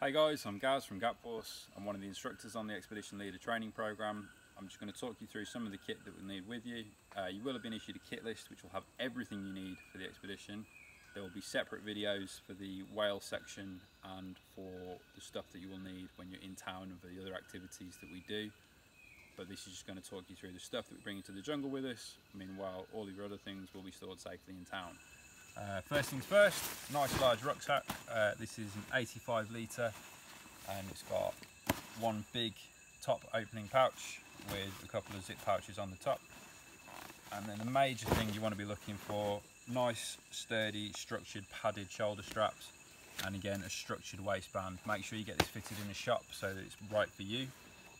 Hey guys, I'm Gaz from Gapforce. I'm one of the instructors on the Expedition Leader training program. I'm just going to talk you through some of the kit that we'll need with you. Uh, you will have been issued a kit list which will have everything you need for the expedition. There will be separate videos for the Wales section and for the stuff that you will need when you're in town and for the other activities that we do. But this is just going to talk you through the stuff that we bring into the jungle with us. Meanwhile, all of your other things will be stored safely in town. Uh, first things first, nice large rucksack. Uh, this is an 85 litre and it's got one big top opening pouch with a couple of zip pouches on the top. And then the major thing you want to be looking for, nice, sturdy, structured, padded shoulder straps. And again, a structured waistband. Make sure you get this fitted in a shop so that it's right for you.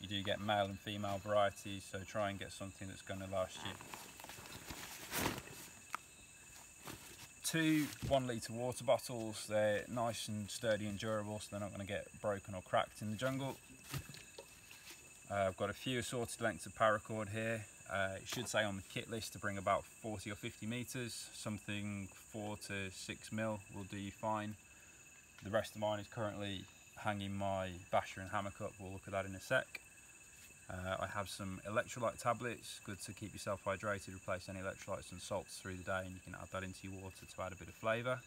You do get male and female varieties, so try and get something that's going to last you. Two one litre water bottles. They're nice and sturdy and durable, so they're not going to get broken or cracked in the jungle. Uh, I've got a few assorted lengths of paracord here. Uh, it should say on the kit list to bring about 40 or 50 metres. Something 4 to 6 mil will do you fine. The rest of mine is currently hanging my basher and hammock up. We'll look at that in a sec. Uh, I have some electrolyte tablets, good to keep yourself hydrated, replace any electrolytes and salts through the day and you can add that into your water to add a bit of flavour.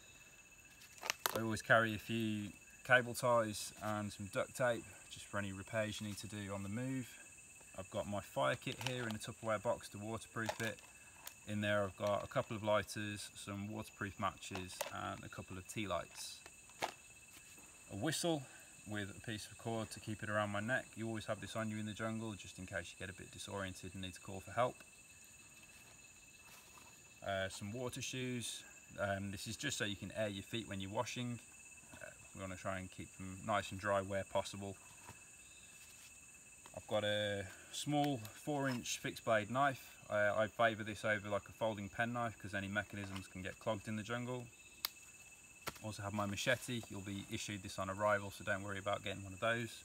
I always carry a few cable ties and some duct tape, just for any repairs you need to do on the move. I've got my fire kit here in a Tupperware box to waterproof it. In there I've got a couple of lighters, some waterproof matches and a couple of tea lights. A whistle with a piece of cord to keep it around my neck. You always have this on you in the jungle just in case you get a bit disoriented and need to call for help. Uh, some water shoes. Um, this is just so you can air your feet when you're washing. Uh, we want to try and keep them nice and dry where possible. I've got a small 4 inch fixed blade knife. Uh, I favour this over like a folding pen knife because any mechanisms can get clogged in the jungle. Also have my machete, you'll be issued this on arrival so don't worry about getting one of those.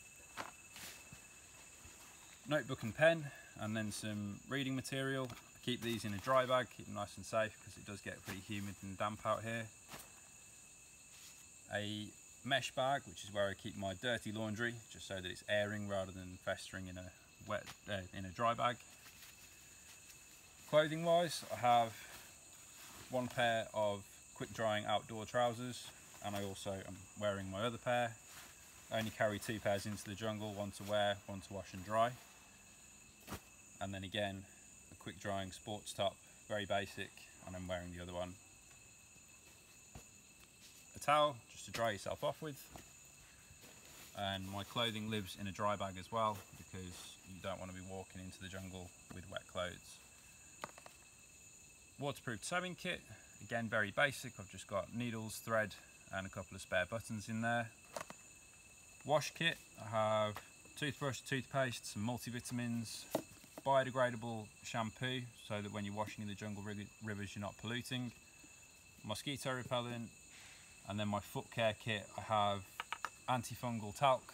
Notebook and pen and then some reading material. I keep these in a dry bag, keep them nice and safe because it does get pretty humid and damp out here. A mesh bag which is where I keep my dirty laundry just so that it's airing rather than festering in a wet uh, in a dry bag. Clothing wise I have one pair of quick drying outdoor trousers and I also am wearing my other pair. I only carry two pairs into the jungle, one to wear, one to wash and dry. And then again, a quick drying sports top, very basic, and I'm wearing the other one. A towel, just to dry yourself off with. And my clothing lives in a dry bag as well, because you don't want to be walking into the jungle with wet clothes. Waterproof sewing kit, Again, very basic. I've just got needles, thread, and a couple of spare buttons in there. Wash kit, I have toothbrush, toothpaste, some multivitamins, biodegradable shampoo so that when you're washing in the jungle rivers you're not polluting, mosquito repellent, and then my foot care kit I have antifungal talc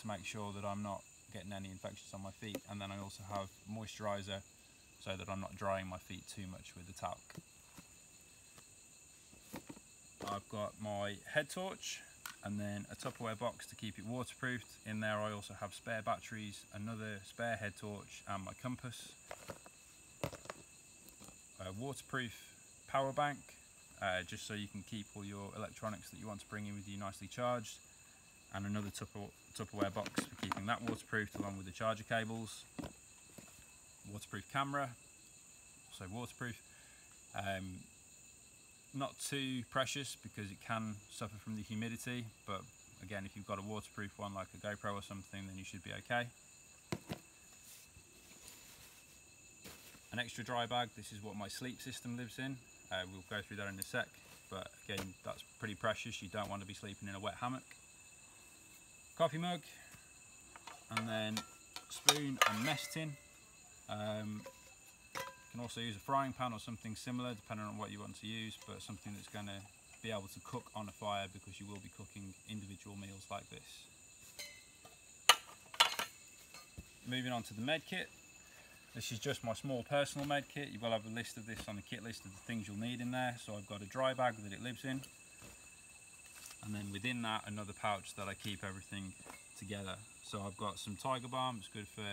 to make sure that I'm not getting any infections on my feet and then I also have moisturizer so that I'm not drying my feet too much with the talc. I've got my head torch and then a Tupperware box to keep it waterproofed. In there I also have spare batteries, another spare head torch and my compass. A waterproof power bank, uh, just so you can keep all your electronics that you want to bring in with you nicely charged. And another Tupperware box for keeping that waterproofed along with the charger cables. Waterproof camera, so waterproof. Um, not too precious because it can suffer from the humidity but again if you've got a waterproof one like a GoPro or something then you should be okay. An extra dry bag, this is what my sleep system lives in. Uh, we'll go through that in a sec but again that's pretty precious, you don't want to be sleeping in a wet hammock. Coffee mug and then spoon and mess tin. Um, also use a frying pan or something similar depending on what you want to use, but something that's going to be able to cook on a fire because you will be cooking individual meals like this. Moving on to the med kit. This is just my small personal med kit. You will have a list of this on the kit list of the things you'll need in there. So I've got a dry bag that it lives in. and then within that another pouch that I keep everything together. So I've got some tiger balm, it's good for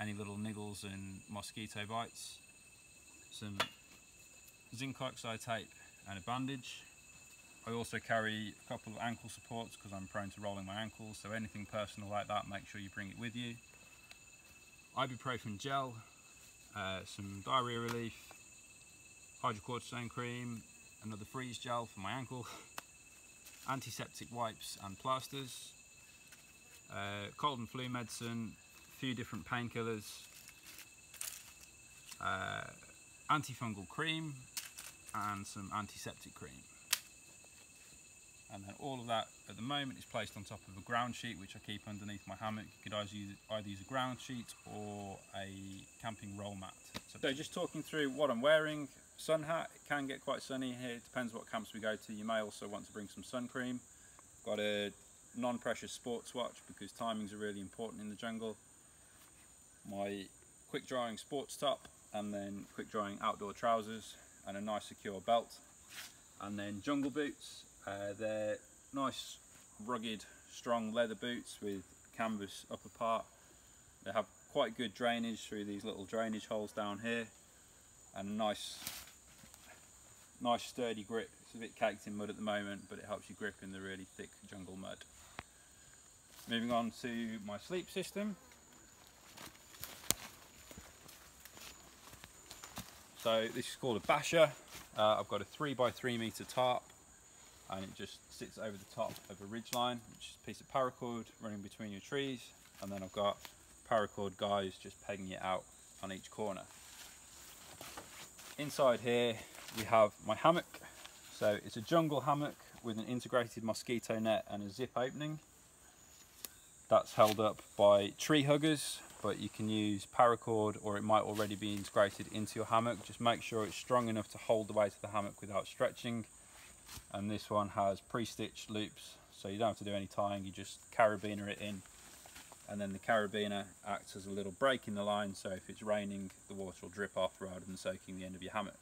any little niggles and mosquito bites, some zinc oxide tape and a bandage. I also carry a couple of ankle supports because I'm prone to rolling my ankles, so anything personal like that, make sure you bring it with you. Ibuprofen gel, uh, some diarrhea relief, hydrocortisone cream, another freeze gel for my ankle, antiseptic wipes and plasters, uh, cold and flu medicine, a few different painkillers, uh, antifungal cream and some antiseptic cream. And then all of that at the moment is placed on top of a ground sheet which I keep underneath my hammock. You could either use, either use a ground sheet or a camping roll mat. So just talking through what I'm wearing, sun hat, it can get quite sunny here, it depends what camps we go to. You may also want to bring some sun cream. Got a non-pressure sports watch because timings are really important in the jungle. My quick drying sports top and then quick drying outdoor trousers and a nice secure belt. And then jungle boots, uh, they're nice rugged strong leather boots with canvas upper part. They have quite good drainage through these little drainage holes down here and a nice nice sturdy grip. It's a bit caked in mud at the moment but it helps you grip in the really thick jungle mud. Moving on to my sleep system. So this is called a basher. Uh, I've got a three by three meter tarp and it just sits over the top of a ridge line, which is a piece of paracord running between your trees. And then I've got paracord guys just pegging it out on each corner. Inside here, we have my hammock. So it's a jungle hammock with an integrated mosquito net and a zip opening. That's held up by tree huggers, but you can use paracord or it might already be integrated into your hammock. Just make sure it's strong enough to hold the weight of the hammock without stretching. And this one has pre-stitched loops, so you don't have to do any tying, you just carabiner it in. And then the carabiner acts as a little break in the line, so if it's raining, the water will drip off rather than soaking the end of your hammock.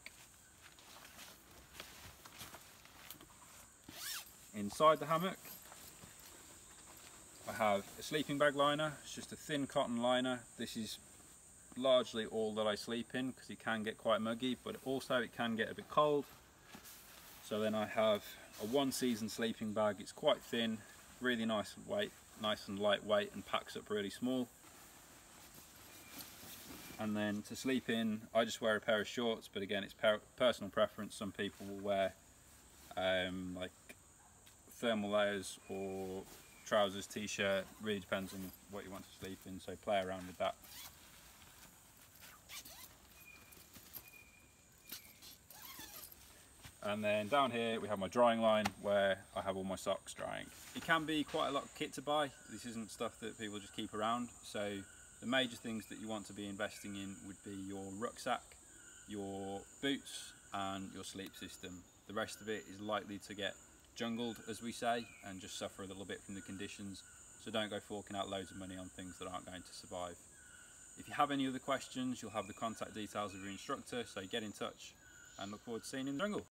Inside the hammock, I have a sleeping bag liner, it's just a thin cotton liner. This is largely all that I sleep in because it can get quite muggy, but also it can get a bit cold. So then I have a one season sleeping bag, it's quite thin, really nice weight, nice and lightweight and packs up really small. And then to sleep in, I just wear a pair of shorts, but again, it's personal preference. Some people will wear um, like thermal layers or trousers, t-shirt, really depends on what you want to sleep in, so play around with that. And then down here we have my drying line where I have all my socks drying. It can be quite a lot of kit to buy. This isn't stuff that people just keep around. So the major things that you want to be investing in would be your rucksack, your boots and your sleep system. The rest of it is likely to get jungled, as we say, and just suffer a little bit from the conditions. So don't go forking out loads of money on things that aren't going to survive. If you have any other questions, you'll have the contact details of your instructor, so get in touch and look forward to seeing you in the jungle.